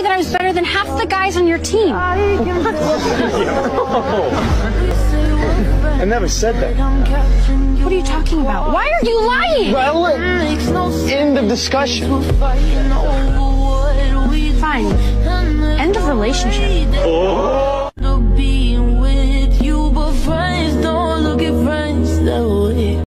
me that I was better than half the guys on your team. I never said that. What are you talking about? Why are you lying? Well, end of discussion. Fine. End of relationship. Oh.